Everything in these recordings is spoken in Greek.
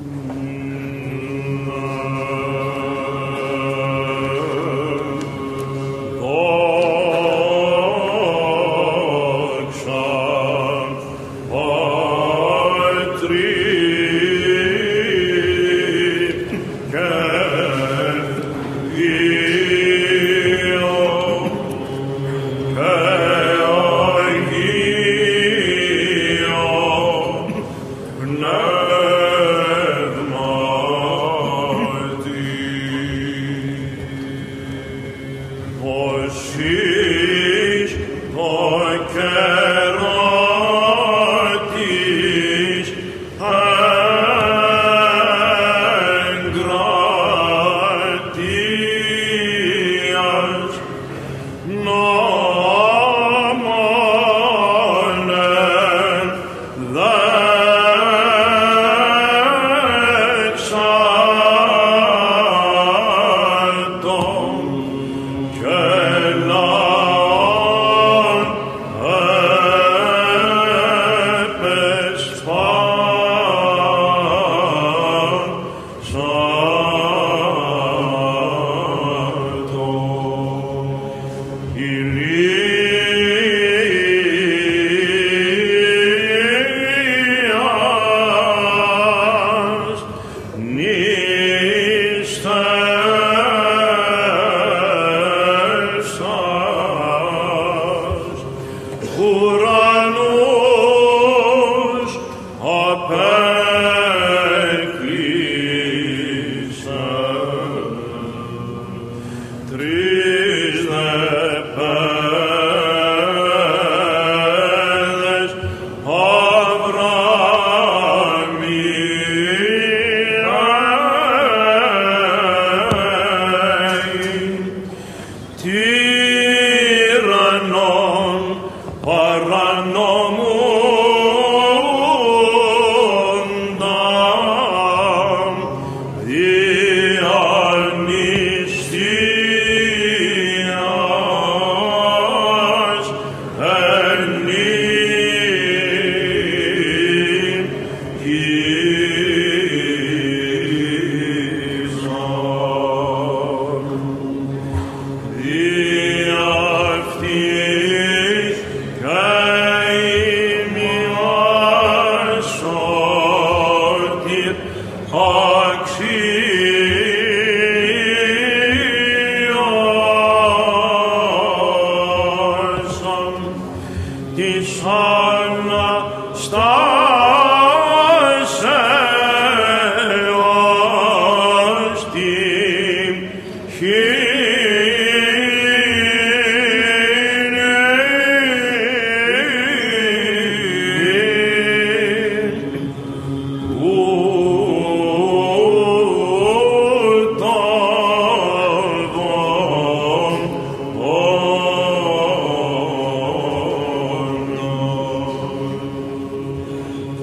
Mm.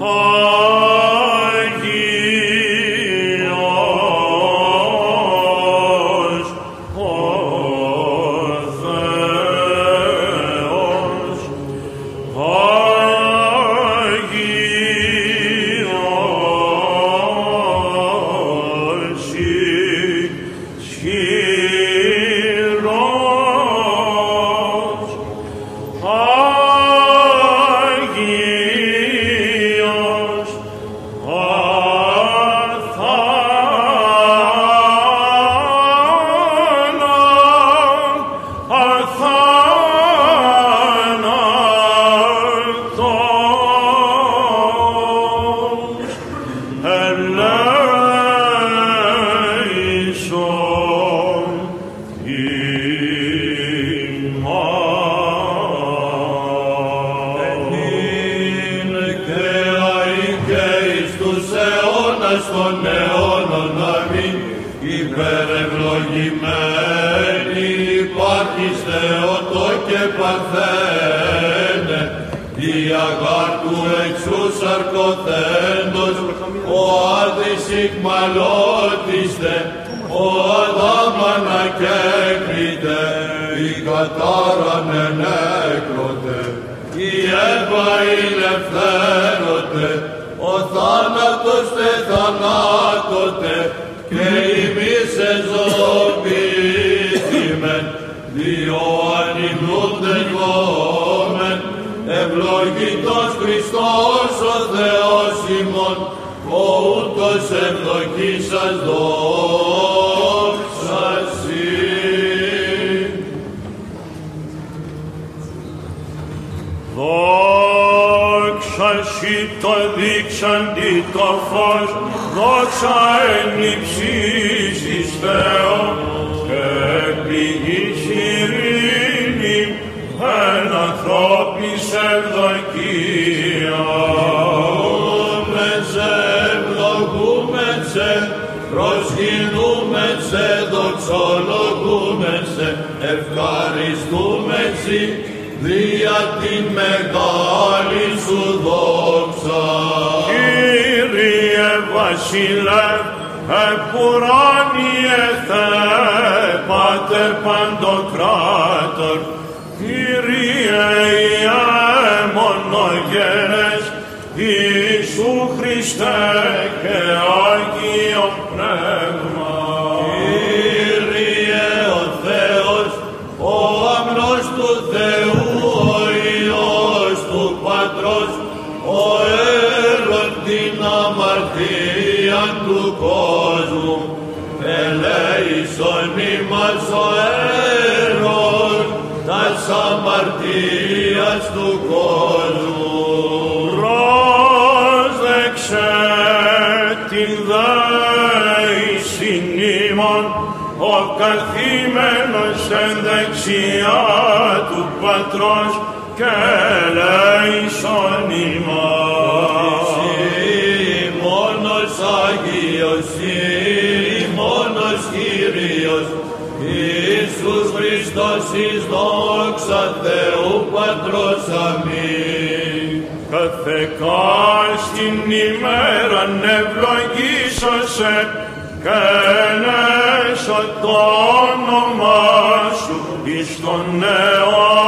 Oh. Καημένη υπάρχεις Θεότο και παρθένε, η αγάρτου εξουσαρκωθέντος, ο άδης ηγμαλώτιστε, ο αδάμανα κέκριτε, η κατάρανε νέκροτε, η έβα ηλευθέρωτε, ο θάνατος τε θανάτοτε, και η μη σε ζωή διό ανηγνούντες γόμεν, ευλογητός Χριστός ο Θεός ημών, ο ούτως ευλογήσας δόξα Συ. Δόξα Συ το δείξαντι το φως, δόξα εν υψίσεις Θεό, και πληγής Βασιλεύ, επουράνιε Θεέ, Πάτερ Παντοκράτορ, Κύριε Ιε μονογένες, Ιησού Χριστέ και αμαρτίας του κόσμου. Πρόσδεξε την δέησιν ημών, ο καθήμενος εν δεξιά του Πατρός και Πατρός αμήν. Κάθε στην ημέραν ευλογήσωσε και ενέσω το όνομα σου εις τον αιώνα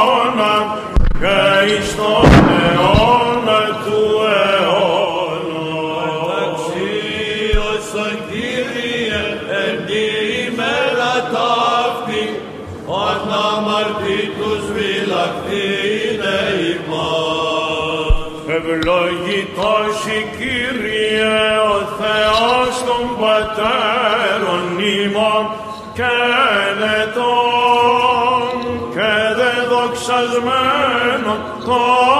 αν αμαρτήτους φυλακτήνε ημάς. Ευλογητός η Κύριε ο Θεός των Πατέρων ημών και ενετών και δεδοξασμένων το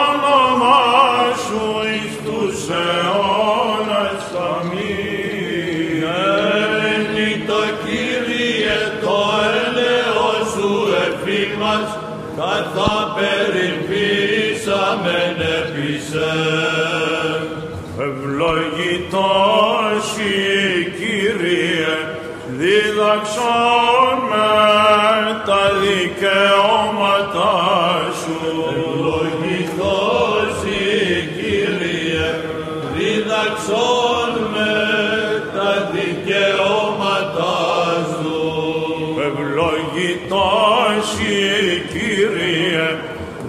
όνομα σου εις τους αιώνας. Αμήν. Καθά περιπίσαμεν επισέ. Ευλογητός η Κύριε, δίδαξον με τα δικαιώματά σου. Ευλογητός η Κύριε, δίδαξον με τα δικαιώματά σου. Ευλογητός η Κύριε,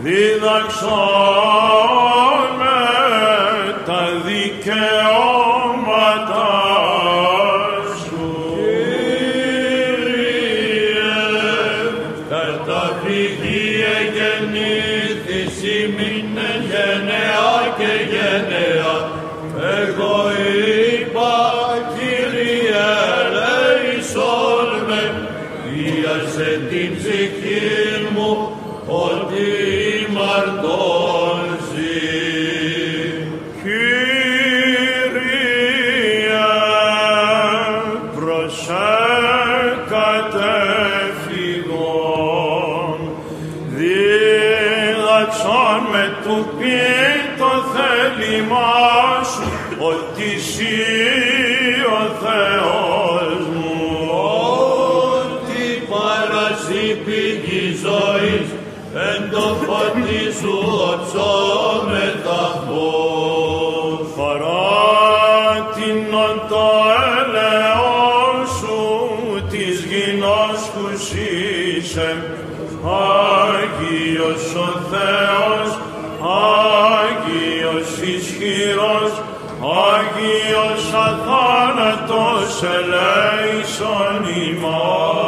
δίδαξον με τα δικαιώματά σου. Κύριε, κατά φυγή εγεννήθης ημίνε γενεά και γενεά. Εγώ είπα, Κύριε, ελέησον με, βίασε την ψυχή μου, ότι του πει το θέλημά σου, ότι φωτί σου οψόμεθα φως. Παράτηνον το έλεος σου της γινός που είσαι, Άγιος ο Θεός, Άγιος ισχυρός, αθάνατος ελέησον ημών.